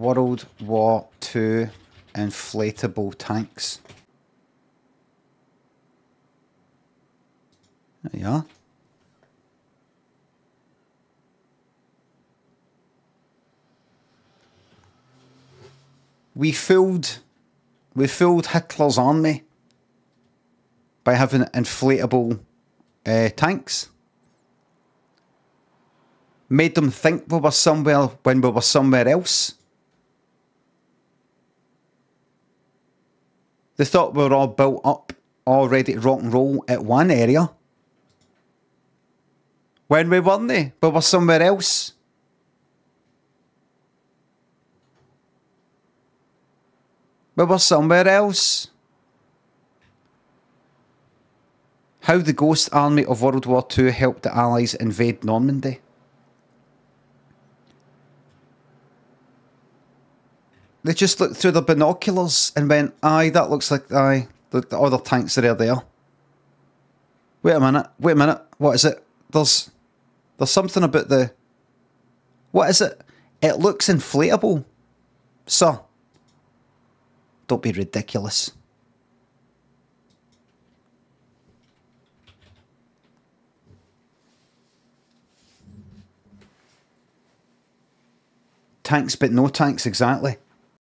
World War II inflatable tanks. There you are. We fooled we fooled Hitler's army by having inflatable uh, tanks. Made them think we were somewhere when we were somewhere else. They thought we were all built up, all ready to rock and roll at one area. When we weren't they? We were somewhere else. We were somewhere else. How the Ghost Army of World War II helped the Allies invade Normandy. They just looked through the binoculars and went, aye, that looks like, aye, look, the other tanks that are there. Wait a minute, wait a minute, what is it? There's, there's something about the, what is it? It looks inflatable, sir. Don't be ridiculous. Tanks, but no tanks exactly.